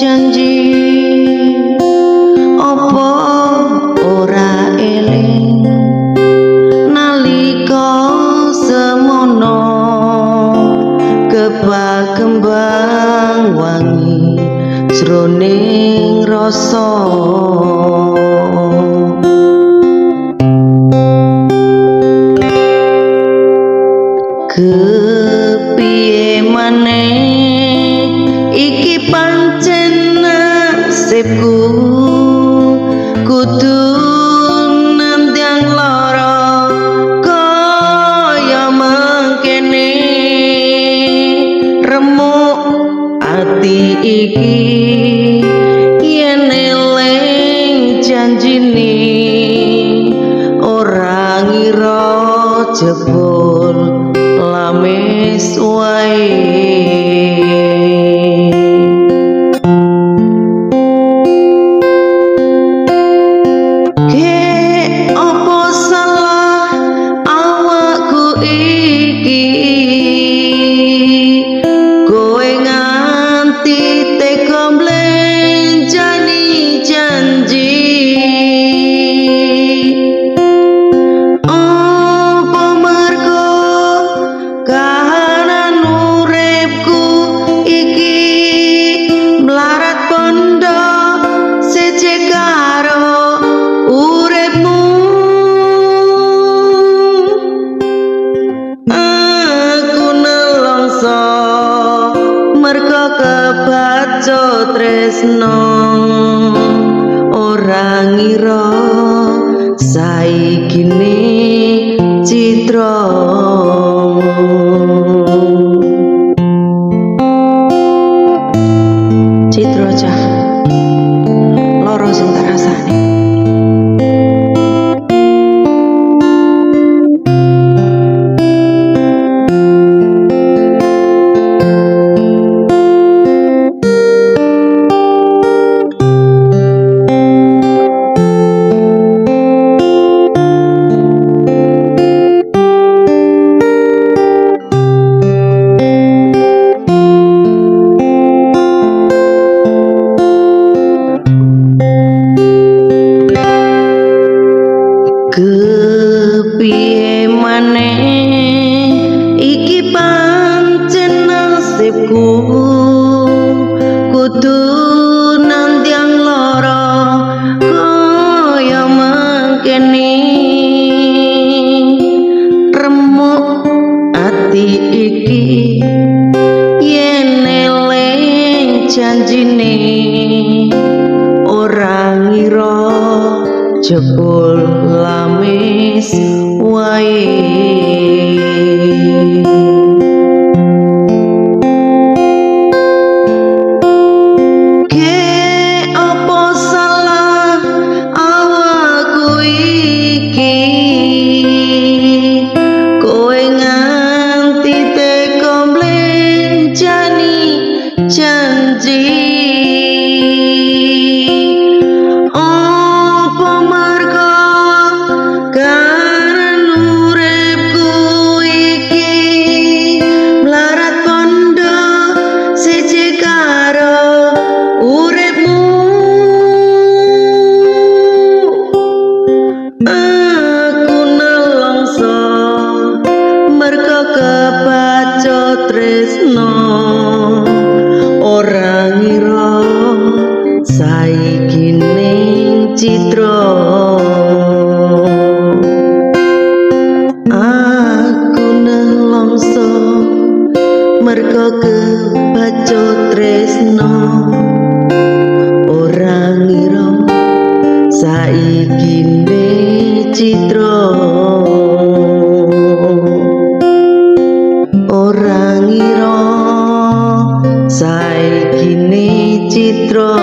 janji apa ora eling? Nalika semono kebakembang wangi sroning rasa nasibku kudu nandang lara kaya mangkene. Remuk ati iki yen eling janjine. Ora ngira jebul lamis wae kebaco tresno. Ora ngira saiki ne citra citra cah mangkene remuk ati iki yen eling janjine. Ora ngira jebul lamis wae janji citra aku nelongso mergo kebaco tresno ora ngira saiki ning citra ora ngira saiki ning citra